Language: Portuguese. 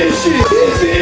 existe! Existe!